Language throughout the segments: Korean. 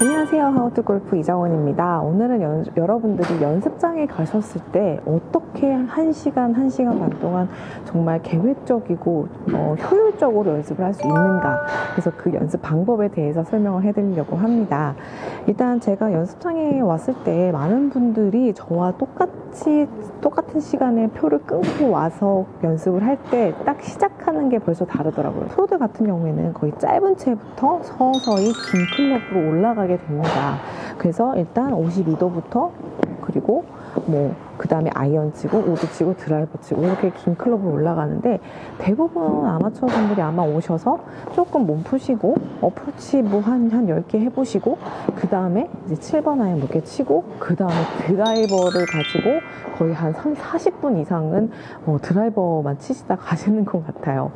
안녕하세요. 하우투골프 이정원입니다. 오늘은 연- 여러분들이 연습장에 가셨을 때 어떻게 한시간한시간 반 동안 정말 계획적이고 어, 효율적으로 연습을 할 수 있는가. 그래서 그 연습 방법에 대해서 설명을 해드리려고 합니다. 일단 제가 연습장에 왔을 때 많은 분들이 저와 똑같이 똑같은 시간에 표를 끊고 와서 연습을 할 때 딱 시작 하는 게 벌써 다르더라고요. 프로들 같은 경우에는 거의 짧은 채부터 서서히 긴 클럽으로 올라가게 됩니다. 그래서 일단 52도부터 그리고 뭐 그 다음에 아이언 치고 우드 치고 드라이버 치고 이렇게 긴 클럽으로 올라가는데 대부분 아마추어 분들이 아마 오셔서 조금 몸 푸시고 어프로치 뭐 한 한 10개 해보시고 그 다음에 이제 7번 아이언 몇개 치고 그 다음에 드라이버를 가지고 거의 한 3, 40분 이상은 어, 드라이버만 치시다 가시는 것 같아요.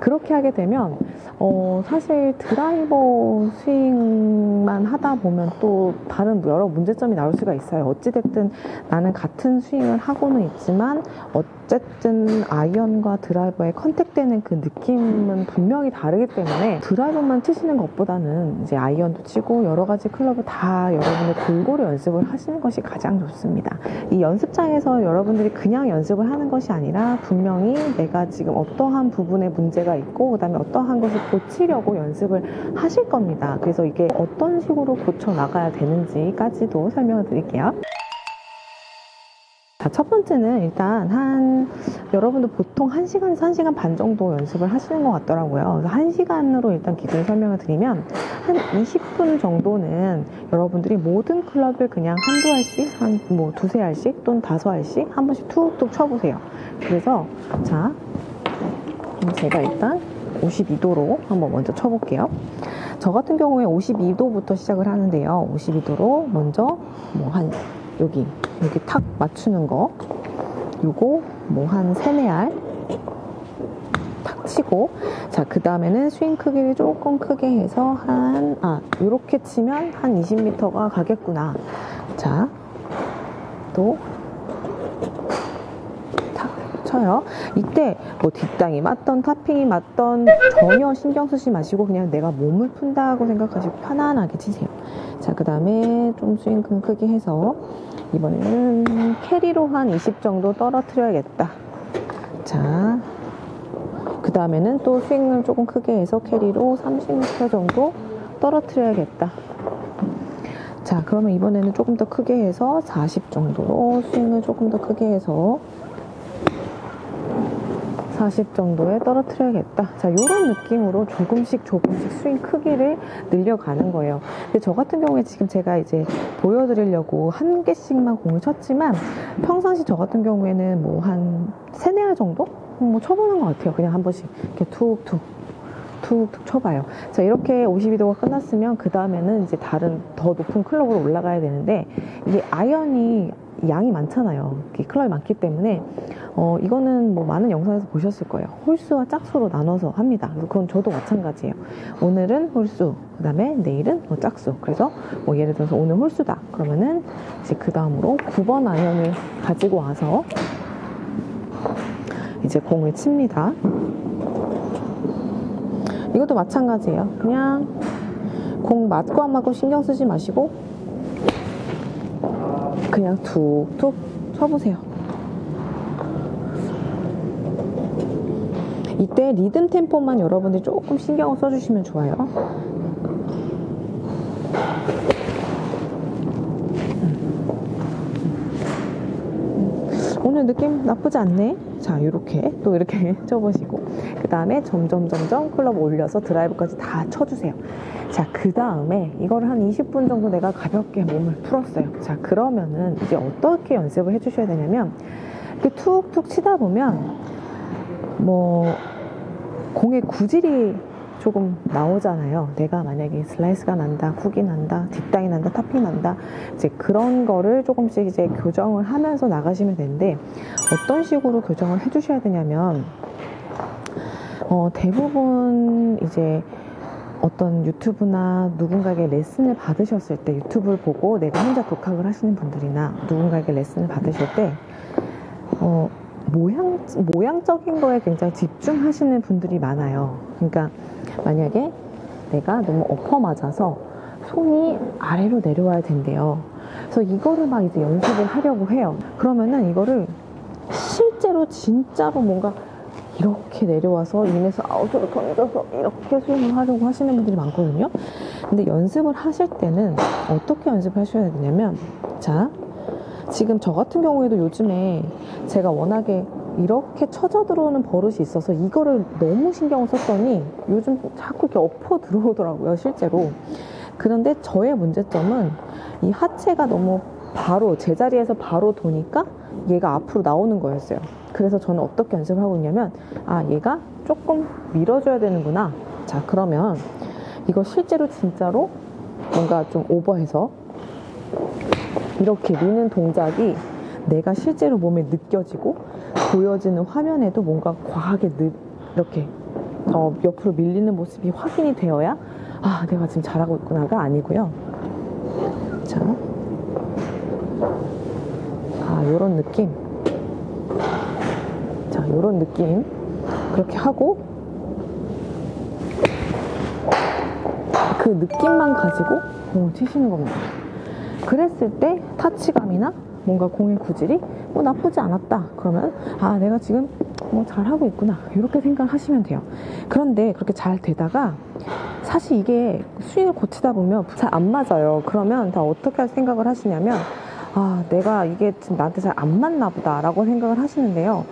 그렇게 하게 되면 어, 사실 드라이버 스윙만 하다 보면 또 다른 여러 문제점이 나올 수가 있어요. 어찌됐든 나는 같은 스윙을 하고는 있지만 어쨌든 아이언과 드라이버의 컨택되는 그 느낌은 분명히 다르기 때문에 드라이버만 치시는 것보다는 이제 아이언도 치고 여러 가지 클럽을 다 여러분들 골고루 연습을 하시는 것이 가장 좋습니다. 이 연습장에서 여러분들이 그냥 연습을 하는 것이 아니라 분명히 내가 지금 어떠한 부분에 문제가 있고 그다음에 어떠한 것을 고치려고 연습을 하실 겁니다. 그래서 이게 어떤 식으로 고쳐 나가야 되는지까지도 설명을 드릴게요. 자, 첫 번째는 일단 한 여러분들 보통 1시간에서 1시간 반 정도 연습을 하시는 것 같더라고요. 그래서 1시간으로 일단 기준 설명을 드리면 한 20분 정도는 여러분들이 모든 클럽을 그냥 한두 알씩, 한 뭐 두세 알씩 또는 다섯 알씩 한 번씩 툭툭 쳐보세요. 그래서 자, 제가 일단 52도로 한번 먼저 쳐볼게요. 저 같은 경우에 52도부터 시작을 하는데요. 52도로 먼저 뭐한 여기 여기 탁 맞추는 거 요거 뭐 한 세네 알 탁 치고 자 그 다음에는 스윙 크기를 조금 크게 해서 한아 요렇게 치면 한 20m가 가겠구나 자또 탁 쳐요. 이때 뭐 뒷땅이 맞던 타핑이 맞던 전혀 신경 쓰지 마시고 그냥 내가 몸을 푼다고 생각하시고 편안하게 치세요. 자, 그 다음에 좀 스윙 큰 크게 해서 이번에는 캐리로 한 20 정도 떨어뜨려야겠다. 자, 그 다음에는 또 스윙을 조금 크게 해서 캐리로 30m 정도 떨어뜨려야겠다. 자, 그러면 이번에는 조금 더 크게 해서 40 정도로 스윙을 조금 더 크게 해서 40 정도에 떨어뜨려야겠다. 자, 이런 느낌으로 조금씩 조금씩 스윙 크기를 늘려가는 거예요. 근데 저 같은 경우에 지금 제가 이제 보여드리려고 한 개씩만 공을 쳤지만 평상시 저 같은 경우에는 뭐 한 세네 알 정도? 뭐 쳐보는 것 같아요. 그냥 한 번씩 이렇게 툭툭. 툭툭 쳐봐요. 자, 이렇게 52도가 끝났으면 그 다음에는 이제 다른 더 높은 클럽으로 올라가야 되는데 이게 아이언이 양이 많잖아요. 클럽이 많기 때문에 어, 이거는 뭐 많은 영상에서 보셨을 거예요. 홀수와 짝수로 나눠서 합니다. 그래서 그건 저도 마찬가지예요. 오늘은 홀수, 그 다음에 내일은 뭐 짝수. 그래서 뭐 예를 들어서 오늘 홀수다. 그러면은 이제 그 다음으로 9번 아이언을 가지고 와서 이제 공을 칩니다. 이것도 마찬가지예요. 그냥 공 맞고 안 맞고 신경 쓰지 마시고 그냥 툭툭 쳐보세요. 이때 리듬 템포만 여러분들이 조금 신경을 써주시면 좋아요. 오늘 느낌 나쁘지 않네. 자, 이렇게 또 이렇게 쳐보시고 그 다음에 점점 점점 클럽 올려서 드라이브까지 다 쳐주세요. 자, 그 다음에 이거를 한 20분 정도 내가 가볍게 몸을 풀었어요. 자, 그러면은 이제 어떻게 연습을 해주셔야 되냐면 이렇게 툭툭 치다 보면 뭐 공의 구질이 조금 나오잖아요. 내가 만약에 슬라이스가 난다, 훅이 난다, 뒷땅이 난다, 탑이 난다. 이제 그런 거를 조금씩 이제 교정을 하면서 나가시면 되는데 어떤 식으로 교정을 해주셔야 되냐면 어, 대부분 이제 어떤 유튜브나 누군가에게 레슨을 받으셨을 때 유튜브를 보고 내가 혼자 독학을 하시는 분들이나 누군가에게 레슨을 받으실 때 어, 모양, 모양적인 거에 굉장히 집중하시는 분들이 많아요. 그러니까 만약에 내가 너무 엎어 맞아서 손이 아래로 내려와야 된대요. 그래서 이거를 막 이제 연습을 하려고 해요. 그러면은 이거를 실제로 진짜로 뭔가 이렇게 내려와서 인에서 아웃으로 던져서 이렇게 스윙을 하려고 하시는 분들이 많거든요. 근데 연습을 하실 때는 어떻게 연습을 하셔야 되냐면, 자, 지금 저 같은 경우에도 요즘에 제가 워낙에 이렇게 쳐져 들어오는 버릇이 있어서 이거를 너무 신경을 썼더니 요즘 자꾸 이렇게 엎어 들어오더라고요, 실제로. 그런데 저의 문제점은 이 하체가 너무 바로 제자리에서 바로 도니까 얘가 앞으로 나오는 거였어요. 그래서 저는 어떻게 연습을 하고 있냐면 아 얘가 조금 밀어줘야 되는구나. 자 그러면 이거 실제로 진짜로 뭔가 좀 오버해서 이렇게 미는 동작이 내가 실제로 몸에 느껴지고 보여지는 화면에도 뭔가 과하게 느, 이렇게 어, 옆으로 밀리는 모습이 확인이 되어야 아 내가 지금 잘하고 있구나가 아니고요. 자, 아 요런 느낌. 자 요런 느낌 그렇게 하고 그 느낌만 가지고 공을 치시는 겁니다. 그랬을 때 타치감이나 뭔가 공의 구질이 뭐 나쁘지 않았다. 그러면 아 내가 지금 뭐 잘하고 있구나 이렇게 생각하시면 돼요. 그런데 그렇게 잘 되다가 사실 이게 스윙을 고치다 보면 잘 안 맞아요. 그러면 다 어떻게 생각을 하시냐면 아 내가 이게 지금 나한테 잘 안 맞나 보다라고 생각을 하시는데요.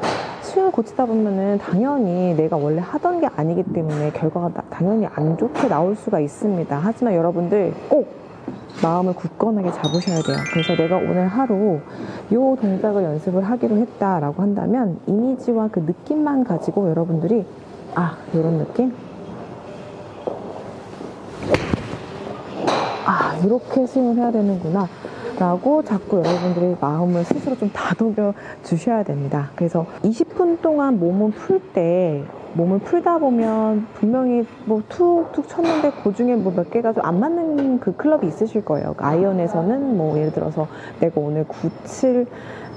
스윙을 고치다 보면은 당연히 내가 원래 하던 게 아니기 때문에 결과가 나- 당연히 안 좋게 나올 수가 있습니다. 하지만 여러분들 꼭 마음을 굳건하게 잡으셔야 돼요. 그래서 내가 오늘 하루 요 동작을 연습을 하기로 했다라고 한다면 이미지와 그 느낌만 가지고 여러분들이 아, 요런 느낌? 아, 이렇게 스윙을 해야 되는구나. 라고 자꾸 여러분들이 마음을 스스로 좀 다독여 주셔야 됩니다. 그래서 20분 동안 몸을 풀 때, 몸을 풀다 보면 분명히 뭐 툭툭 쳤는데 그 중에 뭐 몇 개가 좀 안 맞는 그 클럽이 있으실 거예요. 그 아이언에서는 뭐 예를 들어서 내가 오늘 9, 7,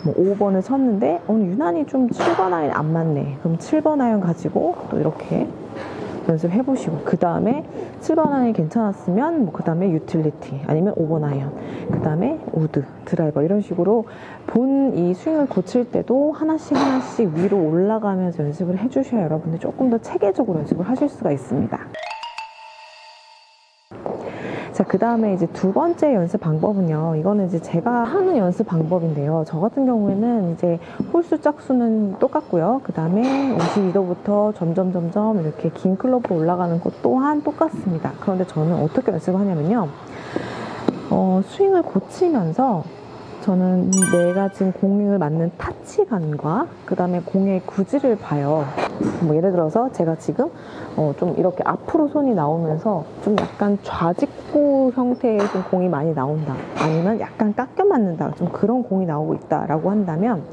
뭐 5번을 쳤는데 오늘 유난히 좀 7번 아이언 안 맞네. 그럼 7번 아이언 가지고 또 이렇게 연습해 보시고 그 다음에 7번 아이언이 괜찮았으면 뭐 그 다음에 유틸리티 아니면 5번 아이언 그 다음에 우드 드라이버 이런 식으로 본 이 스윙을 고칠 때도 하나씩 하나씩 위로 올라가면서 연습을 해주셔야 여러분들 조금 더 체계적으로 연습을 하실 수가 있습니다. 자, 그 다음에 이제 두 번째 연습 방법은요. 이거는 이제 제가 하는 연습 방법인데요. 저 같은 경우에는 이제 홀수 짝수는 똑같고요. 그 다음에 52도부터 점점 점점 이렇게 긴 클럽으로 올라가는 것 또한 똑같습니다. 그런데 저는 어떻게 연습을 하냐면요. 어, 스윙을 고치면서 저는 내가 지금 공을 맞는 타치감과 그 다음에 공의 구질을 봐요. 뭐 예를 들어서 제가 지금 어, 좀 이렇게 앞으로 손이 나오면서 좀 약간 좌직구 형태의 좀 공이 많이 나온다. 아니면 약간 깎여 맞는다. 좀 그런 공이 나오고 있다라고 한다면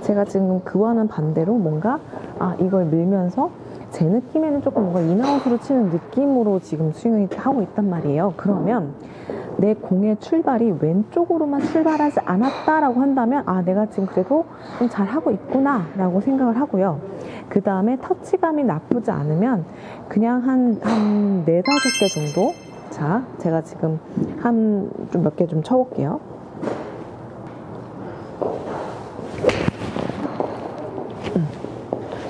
제가 지금 그와는 반대로 뭔가 아 이걸 밀면서 제 느낌에는 조금 뭔가 인아웃으로 치는 느낌으로 지금 스윙을 하고 있단 말이에요. 그러면 내 공의 출발이 왼쪽으로만 출발하지 않았다라고 한다면 아 내가 지금 그래도 좀 잘하고 있구나라고 생각을 하고요. 그 다음에 터치감이 나쁘지 않으면 그냥 한, 한 네 다섯 개 정도 자 제가 지금 한 좀 몇 개 좀 쳐볼게요. 음.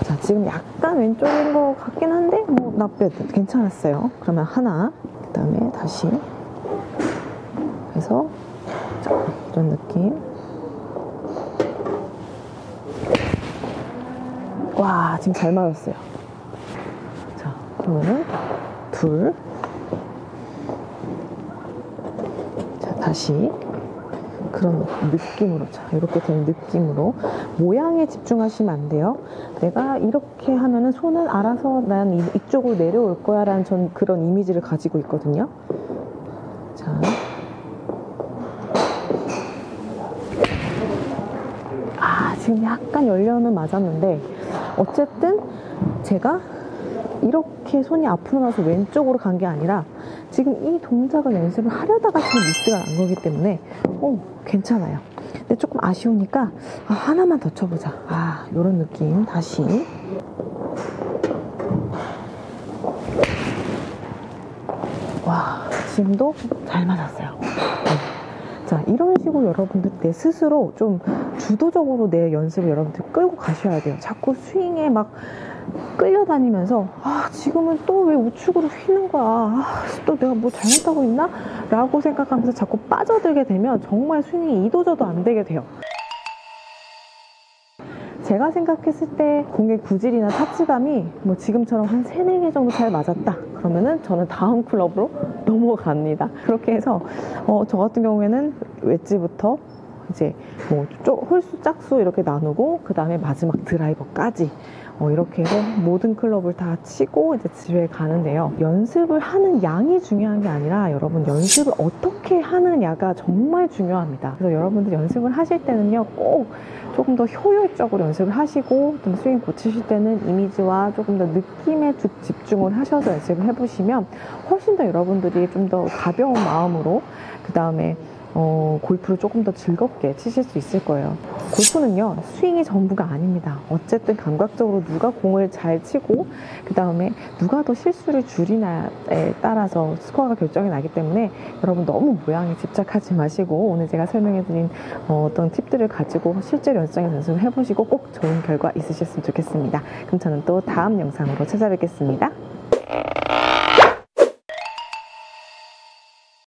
자 지금 약간 왼쪽인 것 같긴 한데 뭐 나쁘 괜찮았어요. 그러면 하나 그 다음에 다시 자, 이런 느낌? 와 지금 잘 맞았어요. 자 그러면은 둘. 자, 다시 그런 느낌으로. 자 이렇게 된 느낌으로. 모양에 집중하시면 안 돼요. 내가 이렇게 하면은 손은 알아서 난 이- 이쪽으로 내려올 거야 라는 전 그런 이미지를 가지고 있거든요 자 아, 지금 약간 열려는 맞았는데, 어쨌든 제가 이렇게 손이 앞으로 나서 왼쪽으로 간 게 아니라, 지금 이 동작을 연습을 하려다가 지금 미스가 난 거기 때문에, 어, 괜찮아요. 근데 조금 아쉬우니까, 아, 하나만 더 쳐보자. 아, 요런 느낌. 다시. 와, 받침도 잘 맞았어요. 네. 자, 이런 식으로 여러분들 내 스스로 좀 주도적으로 내 연습을 여러분들 끌고 가셔야 돼요. 자꾸 스윙에 막 끌려다니면서 아 지금은 또 왜 우측으로 휘는 거야 아, 또 내가 뭐 잘못하고 있나? 라고 생각하면서 자꾸 빠져들게 되면 정말 스윙이 이도저도 안 되게 돼요 제가 생각했을 때 공의 구질이나 타치감이 뭐 지금처럼 한 3, 4개 정도 잘 맞았다. 그러면은 저는 다음 클럽으로 넘어갑니다. 그렇게 해서 어, 저 같은 경우에는 웨지부터 이제 뭐 쪼- 홀수 짝수 이렇게 나누고 그 다음에 마지막 드라이버까지 어, 이렇게 해서 모든 클럽을 다 치고 이제 집에 가는데요. 연습을 하는 양이 중요한 게 아니라 여러분 연습을 어떻게 하느냐가 정말 중요합니다. 그래서 여러분들 연습을 하실 때는요, 꼭 조금 더 효율적으로 연습을 하시고 좀 스윙 고치실 때는 이미지와 조금 더 느낌에 주- 집중을 하셔서 연습을 해보시면 훨씬 더 여러분들이 좀 더 가벼운 마음으로 그 다음에 어, 골프를 조금 더 즐겁게 치실 수 있을 거예요. 골프는요, 스윙이 전부가 아닙니다. 어쨌든 감각적으로 누가 공을 잘 치고, 그 다음에 누가 더 실수를 줄이나에 따라서 스코어가 결정이 나기 때문에 여러분 너무 모양에 집착하지 마시고, 오늘 제가 설명해드린 어, 떤 팁들을 가지고 실제로 연습장에서 연습을 해보시고 꼭 좋은 결과 있으셨으면 좋겠습니다. 그럼 저는 또 다음 영상으로 찾아뵙겠습니다.